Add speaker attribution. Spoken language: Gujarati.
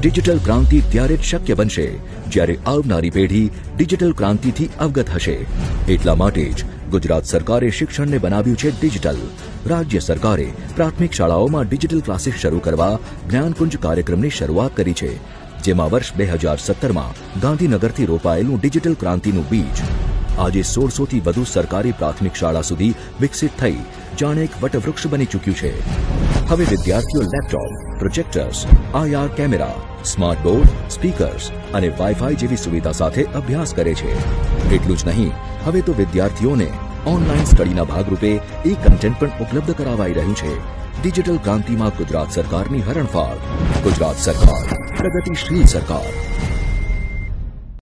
Speaker 1: ડિજિટલ ક્રાંતિ ત્યારે જ શક્ય બનશે, જ્યારે આવનારી પેઢી ડિજિટલ ક્રાંતિથી અવગત હશે. એટલા માટે જ ગુજરાત સરકારે શિક્ષણને બનાવ્યું છે ડિજિટલ. રાજ્ય સરકારે પ્રાથમિક શાળાઓમાં ડિજિટલ ક્લાસીસ શરૂ કરવા જ્ઞાનકુંજ કાર્યક્રમની શરૂઆત કરી છે, જેમાં વર્ષ બે હજાર સત્તરમાં ગાંધીનગરથી રોપાયેલું ડિજિટલ ક્રાંતિનું બીજ. આજે સોળસોથી વધુ સરકારી પ્રાથમિક શાળા સુધી વિકસિત થઈ, જાણે એક વટવૃક્ષ બની ચૂક્યું છે. હવે વિદ્યાર્થીઓ laptop, projectors IR camera smart board, speakers અને વાઈફાઈ જેવી સુવિધા સાથે અભ્યાસ કરે છે. એટલું જ નહીં, હવે તો વિદ્યાર્થીઓને ઓનલાઈન સ્ટડીના ભાગરૂપે ઈ કન્ટેન્ટ પણ ઉપલબ્ધ કરાવાઈ રહ્યું છે. ડિજિટલ ક્રાંતિમાં ગુજરાત સરકારની હરણફાળ, ગુજરાત સરકાર, પ્રગતિશીલ સરકાર.